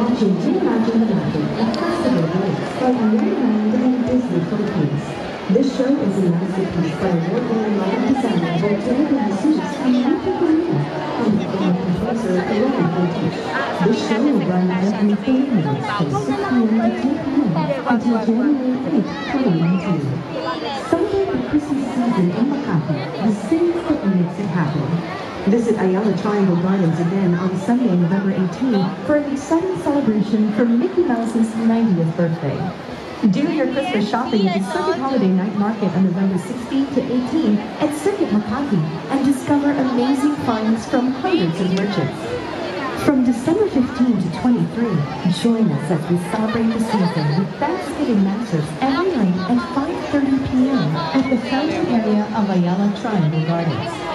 watching Reimagine the Magic, a festival lights by and Disney Philippines. This show is a masterpiece by award-winning lighting designer Voltaire Jesus and Matthew Correa, and former composer Aaron Voltage. This show will every 30 minutes from 6 p.m. to 10 p.m. until January 8, 2019. Visit Ayala Triangle Gardens again on Sunday, November 18 for an exciting celebration for Mickey Mouse's 90th birthday. Do your Christmas shopping at the Circuit Holiday Night Market on November 16 to 18 at Circuit Makati and discover amazing finds from hundreds of merchants. From December 15 to 23, join us as we celebrate the season with Thanksgiving Masses every night at 5.30 p.m. at the fountain area of Ayala Triangle Gardens.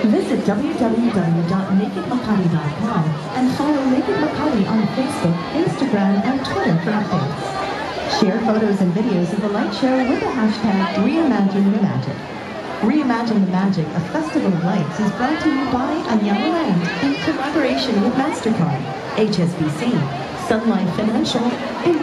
Visit www.makeitmakati.com and follow Make It Makati on Facebook, Instagram, and Twitter for updates. Share photos and videos of the light show with the hashtag Reimagine the Magic. Reimagine the Magic, a festival of lights, is brought to you by Ayala Land in collaboration with MasterCard, HSBC, Sun Life Financial, and